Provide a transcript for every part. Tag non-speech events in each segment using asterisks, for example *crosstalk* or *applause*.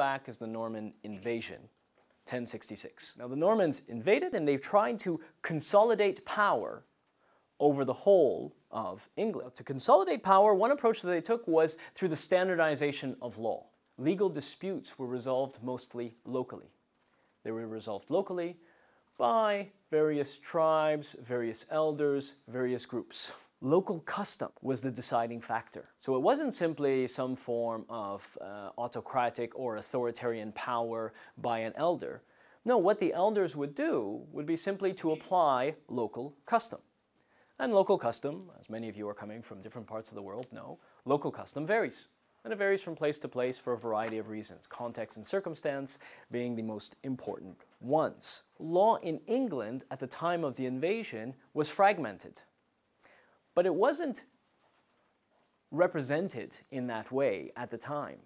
back as the Norman invasion, 1066. Now the Normans invaded and they've tried to consolidate power over the whole of England. To consolidate power, one approach that they took was through the standardization of law. Legal disputes were resolved mostly locally. They were resolved locally by various tribes, various elders, various groups. Local custom was the deciding factor. So it wasn't simply some form of uh, autocratic or authoritarian power by an elder. No, what the elders would do would be simply to apply local custom. And local custom, as many of you are coming from different parts of the world know, local custom varies. And it varies from place to place for a variety of reasons, context and circumstance being the most important ones. Law in England at the time of the invasion was fragmented, but it wasn't represented in that way at the time.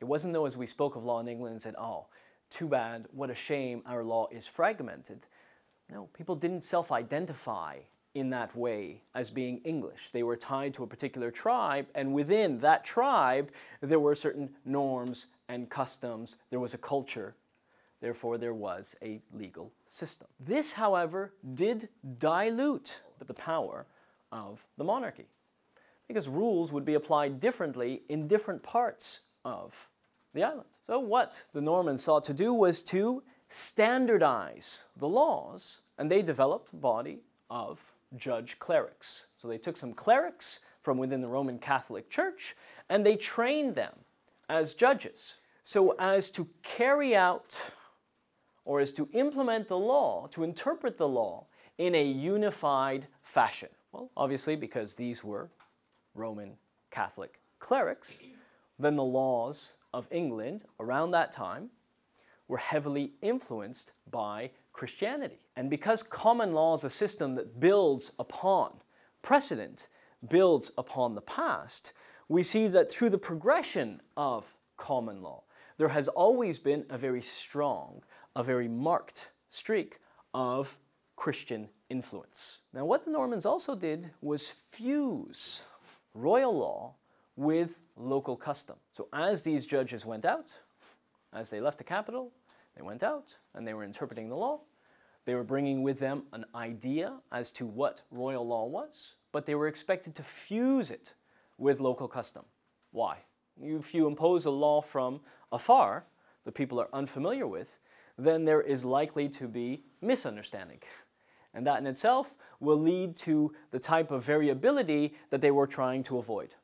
It wasn't though as we spoke of law in England and said, oh, too bad, what a shame our law is fragmented. No, people didn't self-identify in that way as being English. They were tied to a particular tribe, and within that tribe, there were certain norms and customs. There was a culture. Therefore, there was a legal system. This, however, did dilute the power of the monarchy because rules would be applied differently in different parts of the island. So what the Normans sought to do was to standardize the laws, and they developed a body of judge clerics. So they took some clerics from within the Roman Catholic Church and they trained them as judges so as to carry out or as to implement the law, to interpret the law in a unified fashion. Well, obviously, because these were Roman Catholic clerics, then the laws of England around that time were heavily influenced by Christianity. And because common law is a system that builds upon precedent, builds upon the past, we see that through the progression of common law, there has always been a very strong, a very marked streak of Christian influence. Now, what the Normans also did was fuse royal law with local custom. So as these judges went out, as they left the capital, they went out and they were interpreting the law. They were bringing with them an idea as to what royal law was, but they were expected to fuse it with local custom. Why? If you impose a law from afar that people are unfamiliar with, then there is likely to be misunderstanding. *laughs* And that in itself will lead to the type of variability that they were trying to avoid.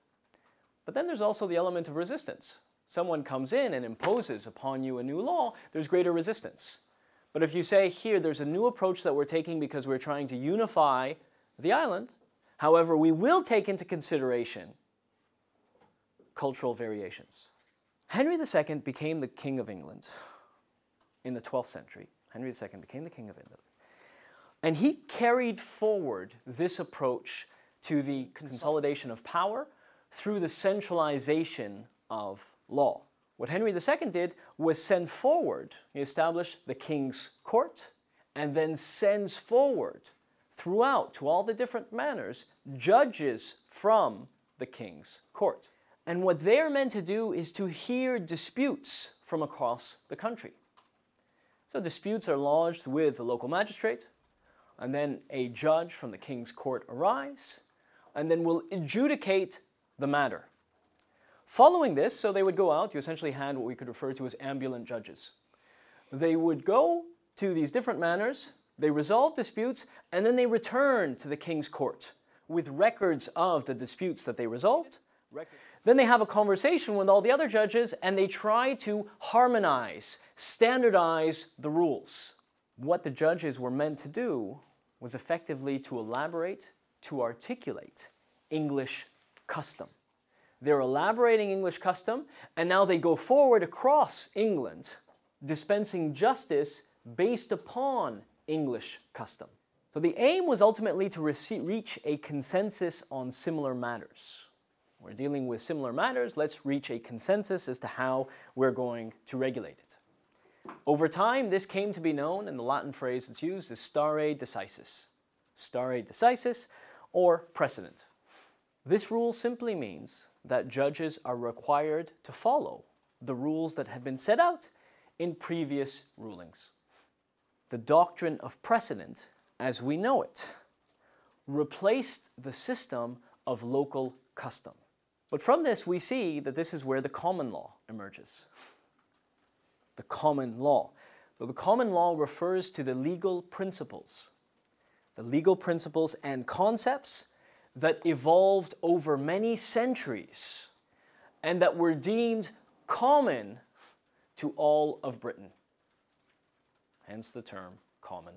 But then there's also the element of resistance someone comes in and imposes upon you a new law, there's greater resistance. But if you say, here, there's a new approach that we're taking because we're trying to unify the island, however, we will take into consideration cultural variations. Henry II became the King of England in the 12th century. Henry II became the King of England. And he carried forward this approach to the consolidation of power through the centralization of law. What Henry II did was send forward, he established the king's court, and then sends forward throughout to all the different manors judges from the king's court. And what they are meant to do is to hear disputes from across the country. So disputes are lodged with the local magistrate, and then a judge from the king's court arrives, and then will adjudicate the matter. Following this, so they would go out, you essentially had what we could refer to as ambulant judges. They would go to these different manors, they resolve disputes, and then they return to the king's court with records of the disputes that they resolved. Then they have a conversation with all the other judges and they try to harmonize, standardize the rules. What the judges were meant to do was effectively to elaborate, to articulate English custom. They're elaborating English custom, and now they go forward across England, dispensing justice based upon English custom. So the aim was ultimately to reach a consensus on similar matters. We're dealing with similar matters, let's reach a consensus as to how we're going to regulate it. Over time, this came to be known, and the Latin phrase that's used is stare decisis. Stare decisis, or precedent. This rule simply means that judges are required to follow the rules that have been set out in previous rulings. The doctrine of precedent, as we know it, replaced the system of local custom. But from this, we see that this is where the common law emerges. The common law. But the common law refers to the legal principles, the legal principles and concepts that evolved over many centuries and that were deemed common to all of Britain. Hence the term common